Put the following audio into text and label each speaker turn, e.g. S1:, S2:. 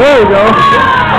S1: There you go.